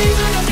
Baby,